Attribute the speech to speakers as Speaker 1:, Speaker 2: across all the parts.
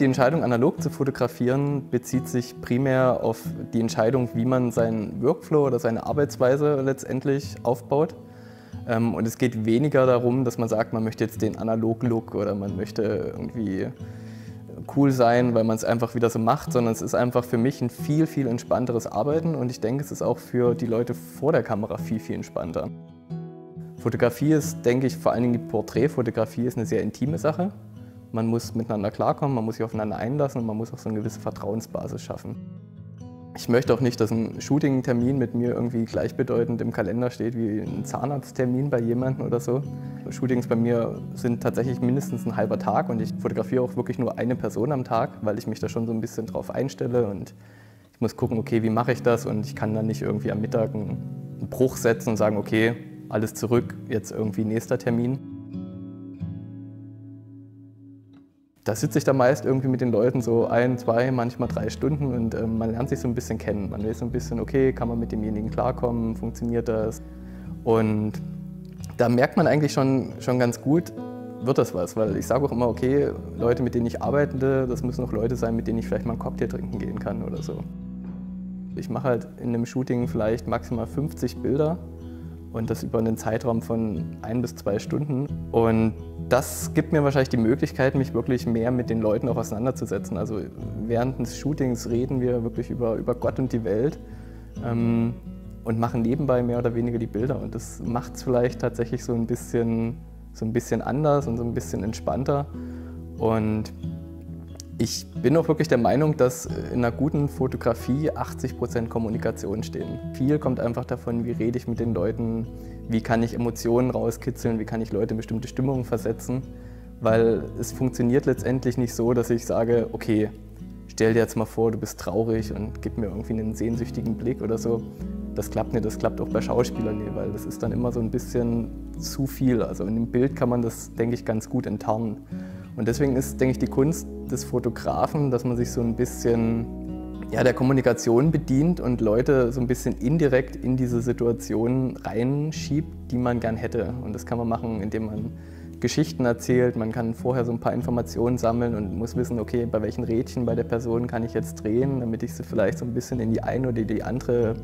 Speaker 1: Die Entscheidung, analog zu fotografieren, bezieht sich primär auf die Entscheidung, wie man seinen Workflow oder seine Arbeitsweise letztendlich aufbaut. Ähm, und es geht weniger darum, dass man sagt, man möchte jetzt den Analog-Look oder man möchte irgendwie cool sein, weil man es einfach wieder so macht, sondern es ist einfach für mich ein viel, viel entspannteres Arbeiten und ich denke, es ist auch für die Leute vor der Kamera viel, viel entspannter. Fotografie ist, denke ich, vor allen Dingen die Porträtfotografie ist eine sehr intime Sache. Man muss miteinander klarkommen, man muss sich aufeinander einlassen und man muss auch so eine gewisse Vertrauensbasis schaffen. Ich möchte auch nicht, dass ein Shooting-Termin mit mir irgendwie gleichbedeutend im Kalender steht wie ein Zahnarzttermin bei jemandem oder so. Shootings bei mir sind tatsächlich mindestens ein halber Tag und ich fotografiere auch wirklich nur eine Person am Tag, weil ich mich da schon so ein bisschen drauf einstelle und ich muss gucken, okay, wie mache ich das und ich kann dann nicht irgendwie am Mittag einen Bruch setzen und sagen, okay, alles zurück, jetzt irgendwie nächster Termin. Da sitze ich da meist irgendwie mit den Leuten so ein, zwei, manchmal drei Stunden und äh, man lernt sich so ein bisschen kennen. Man weiß so ein bisschen, okay, kann man mit demjenigen klarkommen, funktioniert das? Und da merkt man eigentlich schon, schon ganz gut, wird das was. Weil ich sage auch immer, okay, Leute, mit denen ich arbeite, das müssen auch Leute sein, mit denen ich vielleicht mal einen Cocktail trinken gehen kann oder so. Ich mache halt in einem Shooting vielleicht maximal 50 Bilder und das über einen Zeitraum von ein bis zwei Stunden. Und das gibt mir wahrscheinlich die Möglichkeit, mich wirklich mehr mit den Leuten auch auseinanderzusetzen. Also während des Shootings reden wir wirklich über, über Gott und die Welt ähm, und machen nebenbei mehr oder weniger die Bilder. Und das macht es vielleicht tatsächlich so ein, bisschen, so ein bisschen anders und so ein bisschen entspannter. Und ich bin auch wirklich der Meinung, dass in einer guten Fotografie 80 Prozent Kommunikation stehen. Viel kommt einfach davon, wie rede ich mit den Leuten, wie kann ich Emotionen rauskitzeln, wie kann ich Leute in bestimmte Stimmungen versetzen. Weil es funktioniert letztendlich nicht so, dass ich sage, okay, stell dir jetzt mal vor, du bist traurig und gib mir irgendwie einen sehnsüchtigen Blick oder so. Das klappt nicht, das klappt auch bei Schauspielern nicht, weil das ist dann immer so ein bisschen zu viel. Also in dem Bild kann man das, denke ich, ganz gut enttarnen. Und deswegen ist, denke ich, die Kunst des Fotografen, dass man sich so ein bisschen ja, der Kommunikation bedient und Leute so ein bisschen indirekt in diese Situation reinschiebt, die man gern hätte. Und das kann man machen, indem man Geschichten erzählt. Man kann vorher so ein paar Informationen sammeln und muss wissen, okay, bei welchen Rädchen bei der Person kann ich jetzt drehen, damit ich sie vielleicht so ein bisschen in die eine oder die andere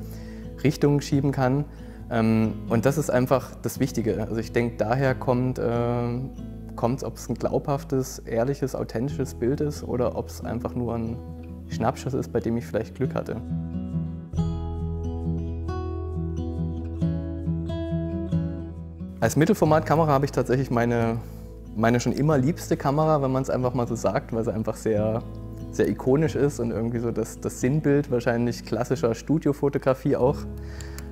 Speaker 1: Richtung schieben kann. Ähm, und das ist einfach das Wichtige. Also ich denke, daher kommt äh, kommt ob es ein glaubhaftes, ehrliches, authentisches Bild ist oder ob es einfach nur ein Schnappschuss ist, bei dem ich vielleicht Glück hatte. Als Mittelformatkamera habe ich tatsächlich meine, meine schon immer liebste Kamera, wenn man es einfach mal so sagt, weil sie einfach sehr, sehr ikonisch ist und irgendwie so das, das Sinnbild wahrscheinlich klassischer Studiofotografie auch.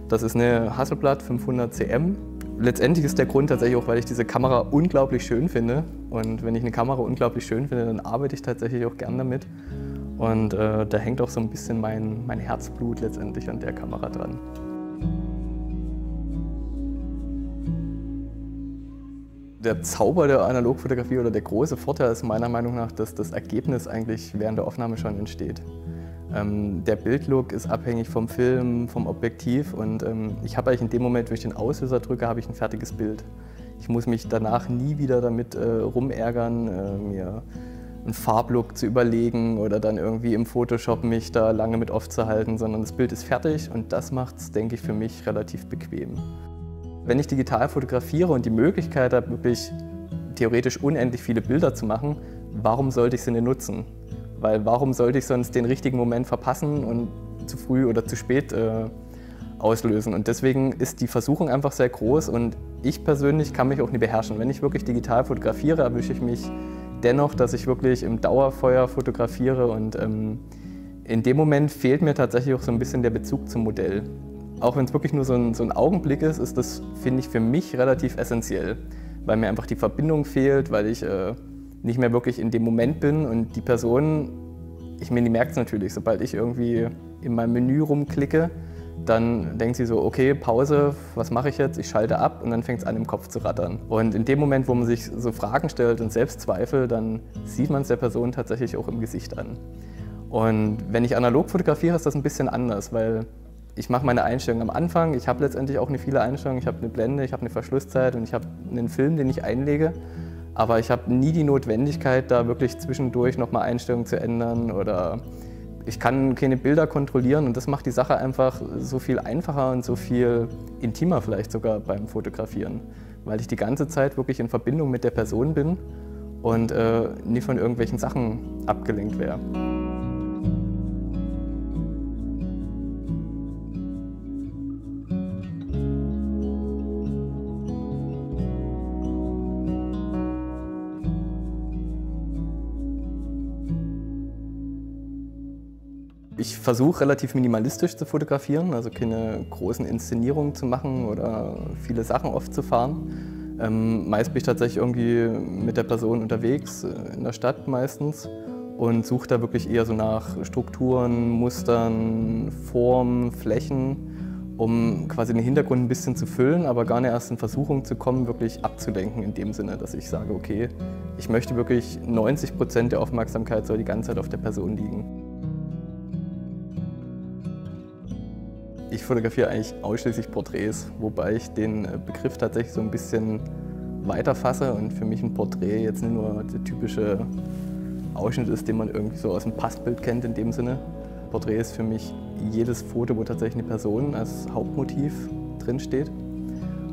Speaker 1: Das ist eine Hasselblad 500 cm Letztendlich ist der Grund tatsächlich auch, weil ich diese Kamera unglaublich schön finde. Und wenn ich eine Kamera unglaublich schön finde, dann arbeite ich tatsächlich auch gern damit. Und äh, da hängt auch so ein bisschen mein, mein Herzblut letztendlich an der Kamera dran. Der Zauber der Analogfotografie oder der große Vorteil ist meiner Meinung nach, dass das Ergebnis eigentlich während der Aufnahme schon entsteht. Ähm, der Bildlook ist abhängig vom Film, vom Objektiv und ähm, ich habe eigentlich in dem Moment, wenn ich den Auslöser drücke, habe ich ein fertiges Bild. Ich muss mich danach nie wieder damit äh, rumärgern, äh, mir einen Farblook zu überlegen oder dann irgendwie im Photoshop mich da lange mit aufzuhalten, sondern das Bild ist fertig und das macht es, denke ich, für mich relativ bequem. Wenn ich digital fotografiere und die Möglichkeit habe, wirklich theoretisch unendlich viele Bilder zu machen, warum sollte ich sie denn nutzen? Weil warum sollte ich sonst den richtigen Moment verpassen und zu früh oder zu spät äh, auslösen? Und deswegen ist die Versuchung einfach sehr groß und ich persönlich kann mich auch nicht beherrschen. Wenn ich wirklich digital fotografiere, erwische ich mich dennoch, dass ich wirklich im Dauerfeuer fotografiere und ähm, in dem Moment fehlt mir tatsächlich auch so ein bisschen der Bezug zum Modell. Auch wenn es wirklich nur so ein, so ein Augenblick ist, ist das, finde ich, für mich relativ essentiell, weil mir einfach die Verbindung fehlt, weil ich äh, nicht mehr wirklich in dem Moment bin und die Person, ich meine, die merkt es natürlich, sobald ich irgendwie in meinem Menü rumklicke, dann denkt sie so, okay, Pause, was mache ich jetzt? Ich schalte ab und dann fängt es an im Kopf zu rattern. Und in dem Moment, wo man sich so Fragen stellt und Selbstzweifel, dann sieht man es der Person tatsächlich auch im Gesicht an. Und wenn ich analog fotografiere, ist das ein bisschen anders, weil ich mache meine Einstellungen am Anfang. Ich habe letztendlich auch nicht viele Einstellungen. Ich habe eine Blende, ich habe eine Verschlusszeit und ich habe einen Film, den ich einlege. Aber ich habe nie die Notwendigkeit, da wirklich zwischendurch nochmal Einstellungen zu ändern oder ich kann keine Bilder kontrollieren und das macht die Sache einfach so viel einfacher und so viel intimer vielleicht sogar beim Fotografieren, weil ich die ganze Zeit wirklich in Verbindung mit der Person bin und äh, nie von irgendwelchen Sachen abgelenkt wäre. Ich versuche relativ minimalistisch zu fotografieren, also keine großen Inszenierungen zu machen oder viele Sachen oft zu fahren. Ähm, meist bin ich tatsächlich irgendwie mit der Person unterwegs, äh, in der Stadt meistens, und suche da wirklich eher so nach Strukturen, Mustern, Formen, Flächen, um quasi den Hintergrund ein bisschen zu füllen, aber gar nicht erst in Versuchung zu kommen, wirklich abzulenken in dem Sinne, dass ich sage, okay, ich möchte wirklich 90 Prozent der Aufmerksamkeit soll die ganze Zeit auf der Person liegen. Ich fotografiere eigentlich ausschließlich Porträts, wobei ich den äh, Begriff tatsächlich so ein bisschen weiter fasse und für mich ein Porträt jetzt nicht nur der typische Ausschnitt ist, den man irgendwie so aus dem Passbild kennt in dem Sinne. Porträt ist für mich jedes Foto, wo tatsächlich eine Person als Hauptmotiv drinsteht.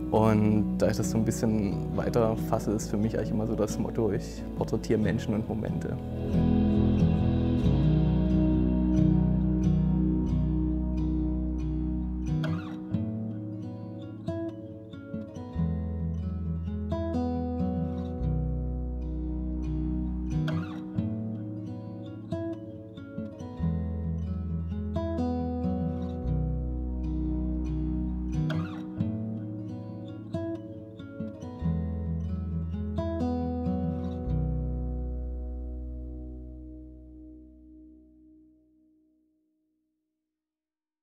Speaker 1: Und da ich das so ein bisschen weiter fasse, ist für mich eigentlich immer so das Motto, ich porträtiere Menschen und Momente.